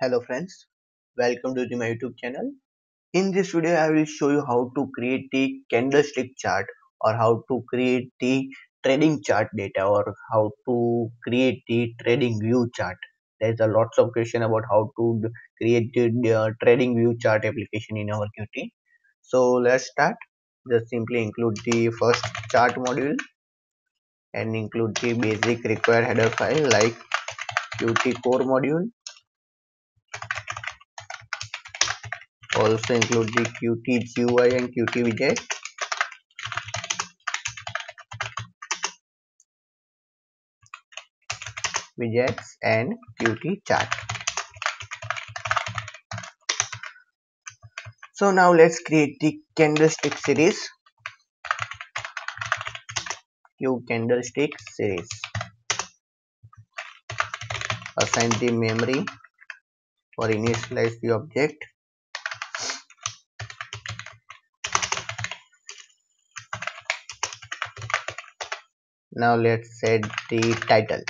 Hello friends, welcome to my YouTube channel. In this video, I will show you how to create the candlestick chart or how to create the trading chart data or how to create the trading view chart. There's a lots of question about how to create the uh, trading view chart application in our Qt. So let's start. Just simply include the first chart module and include the basic required header file like Qt core module also include the Qt GUI and Qt widget. widgets and Qt chart. So now let's create the candlestick series. Q candlestick series. Assign the memory or initialize the object now let's set the title.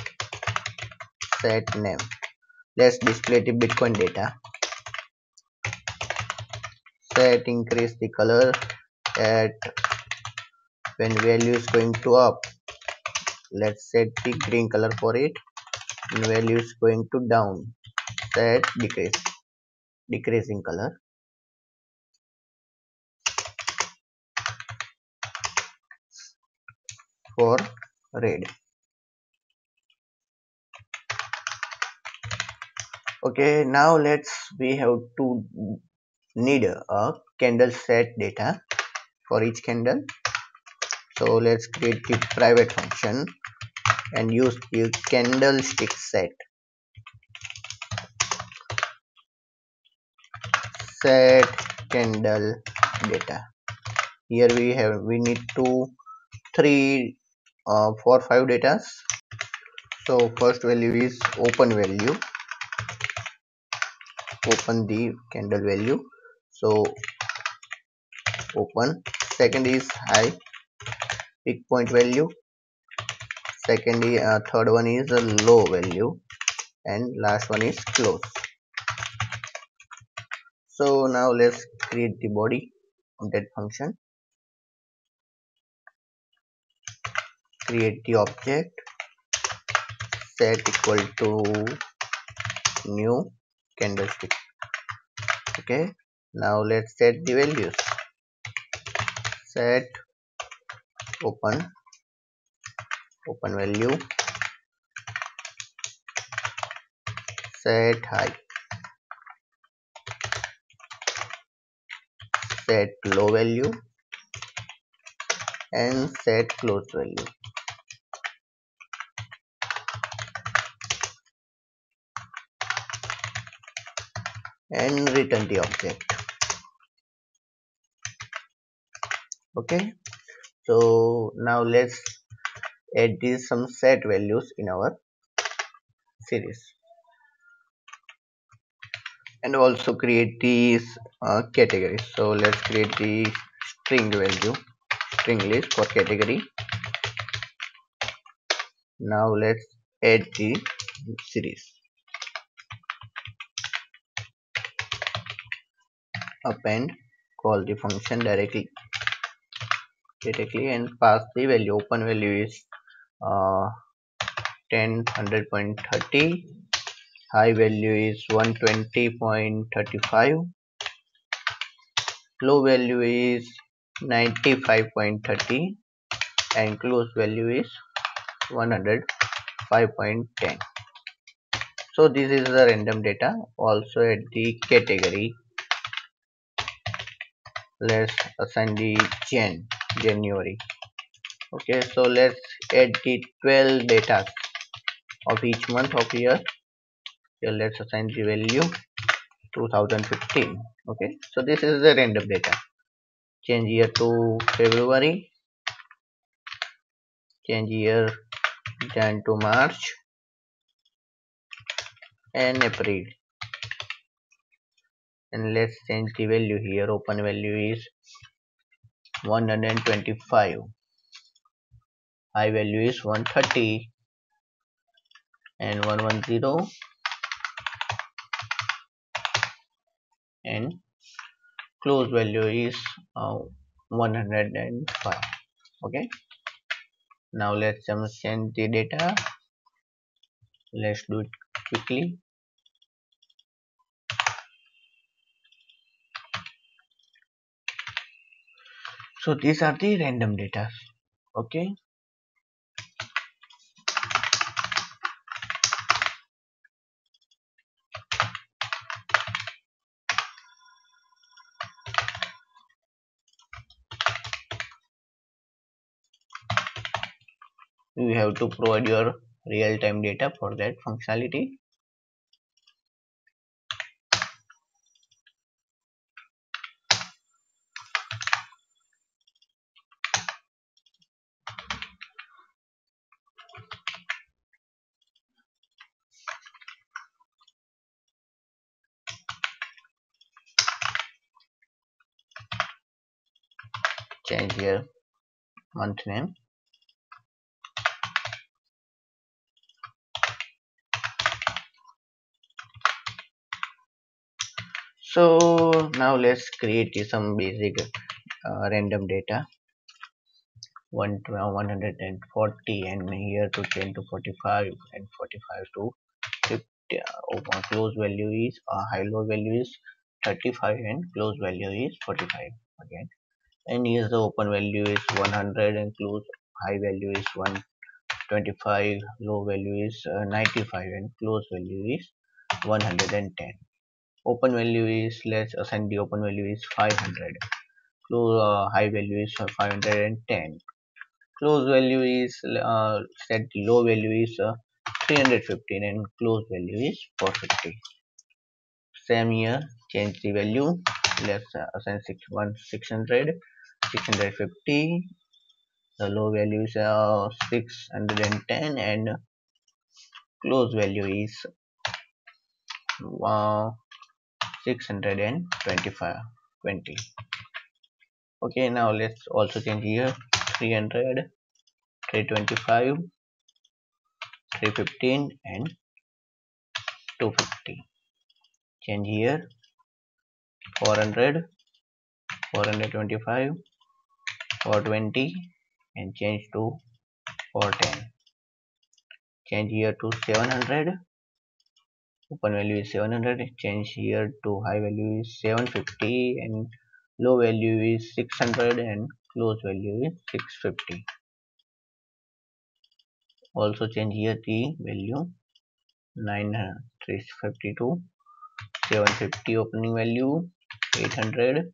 Set name. Let's display the bitcoin data. Set increase the color at when value is going to up. Let's set the green color for it. When value is going to down set decrease decreasing color. For red. Okay now let's we have to need a candle set data for each candle. So let's create the private function and use the candlestick set. Set candle data. Here we have we need to three uh, for five data. So first value is open value. Open the candle value. So open. Second is high. Peak point value. Second uh, third one is a low value. And last one is close. So now let's create the body of that function create the object. Set equal to new candlestick. Okay. Now let's set the values. Set open open value. Set high. Set low value. And set close value and return the object. Okay? So now let's add these some set values in our series. And also create these uh, categories. So let's create the string value. String list for category. Now let's add the series append call the function directly directly and pass the value. Open value is uh, 10 100.30 high value is 120.35 low value is 95.30 and close value is 105.10 so this is the random data. Also at the category let's assign the Jan January. Okay so let's add the 12 data of each month of year. Here let's assign the value 2015 okay so this is the random data. Change year to February. Change year Jan to March. And April and let's change the value here. Open value is 125 high value is 130 and 110 and close value is uh, 105 okay? Now let's change the data. Let's do it quickly so these are the random data okay? You have to provide your real-time data for that functionality change here. Month name so now let's create some basic uh, random data. 1 to 140 and here to 10 to 45 and 45 to 50 uh, close value is uh, high low value is 35 and close value is 45 again and here the open value is 100 and close high value is 125 low value is uh, 95 and close value is 110 open value is let's assign the open value is 500 close uh, high value is 510 close value is uh, set low value is uh, 315 and close value is 450 same here change the value. Let's uh, assign 61 600 650 the low value is uh, 610 and close value is uh, 625 20 okay now let's also change here. 300 325 315 and 250 change here. 400 425 420 and change to 410 change here to 700 open value is 700 change here to high value is 750 and low value is 600 and close value is 650 also change here the value. 952 uh, 750 opening value 800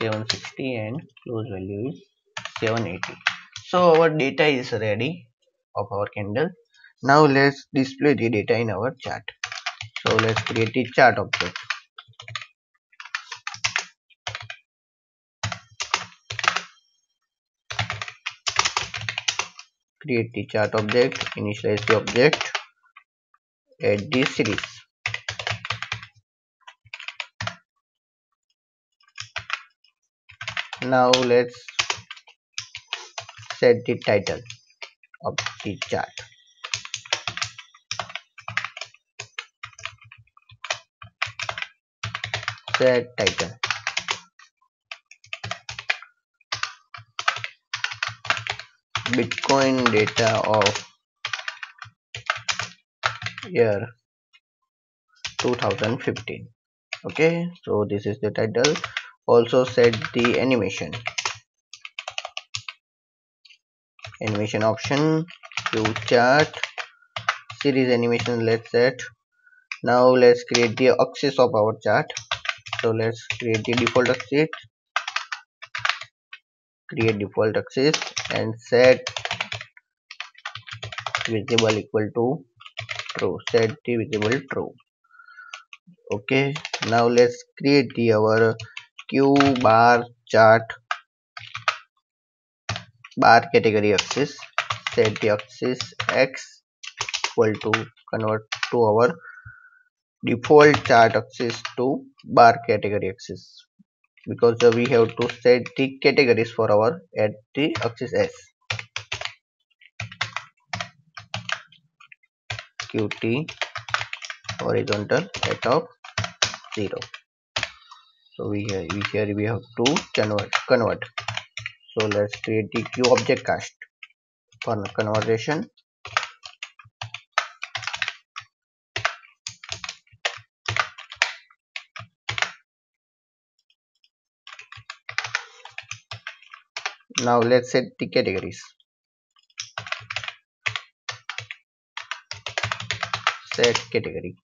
760 and close value is 780 so our data is ready of our candle now let's display the data in our chart. So let's create the chart object create the chart object initialize the object add the series now let's set the title of the chart. Set title. Bitcoin data of year 2015 okay so this is the title also set the animation. Animation option view chart series animation let's set. Now let's create the axis of our chart. So let's create the default axis. Create default axis and set visible equal to true. Set the visible true. Okay. Now let's create the our q bar chart bar category axis set the axis x equal to convert to our default chart axis to bar category axis. Because we have to set the categories for our at the axis S. Qt horizontal at of 0 so we here, we here we have to convert convert. So let's create the qobject_cast for conversion. Now let's set the categories. Set category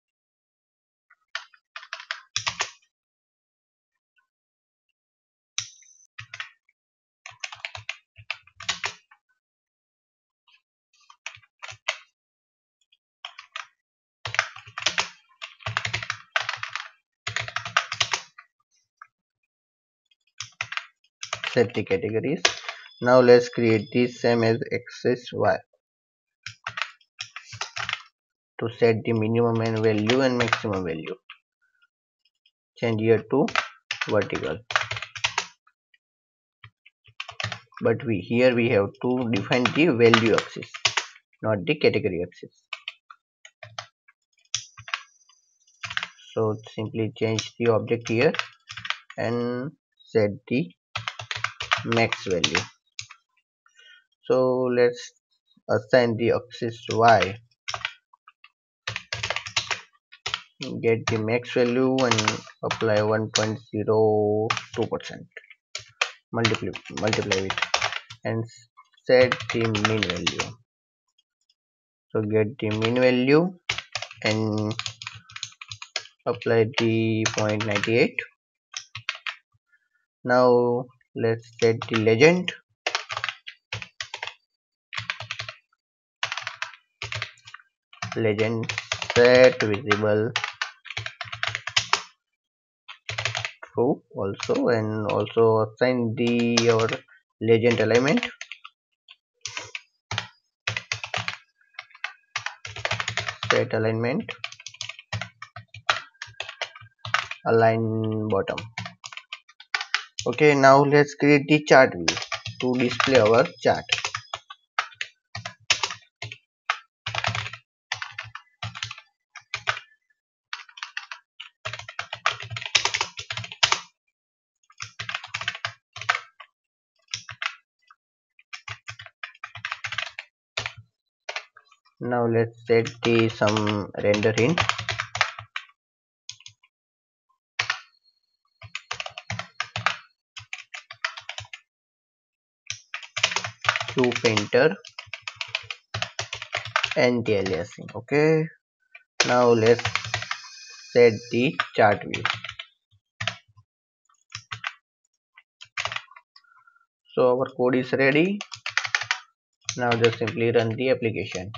set the categories. Now let's create the same as axis y. To set the minimum and value and maximum value. Change here to vertical. But we here we have to define the value axis not the category axis. So simply change the object here and set the max value. So let's assign the axis y. Get the max value and apply 1.02 percent. Multiply multiply it and set the mean value. So get the mean value and apply the 0.98 now let's set the legend. Legend set visible. True also and also assign the our legend alignment. Set alignment. Align bottom okay now let's create the chart view to display our chart. Now let's set the some render in to painter and the aliasing okay? Now let's set the chart view. So our code is ready. Now just simply run the application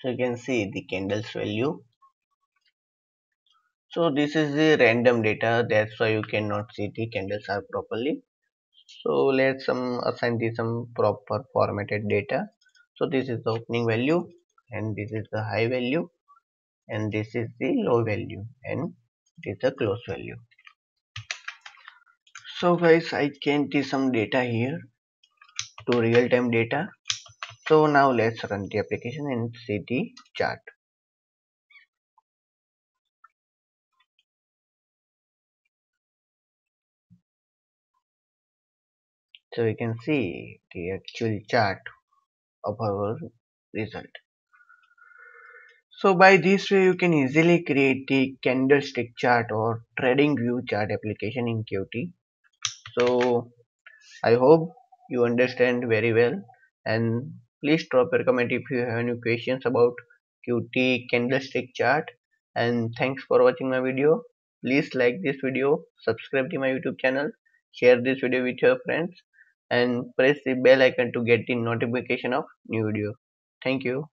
so you can see the candles value. So this is the random data. That's why you cannot see the candles are properly. So let's um, assign this some proper formatted data. So this is the opening value and this is the high value and this is the low value and this is the close value. So guys i can see some data here to real-time data so now let's run the application and see the chart. So you can see the actual chart of our result. So by this way you can easily create the candlestick chart or trading view chart application in qt. So i hope you understand very well and Please drop your comment if you have any questions about Qt candlestick chart and thanks for watching my video. Please like this video, subscribe to my YouTube channel, share this video with your friends and press the bell icon to get the notification of new video. Thank you.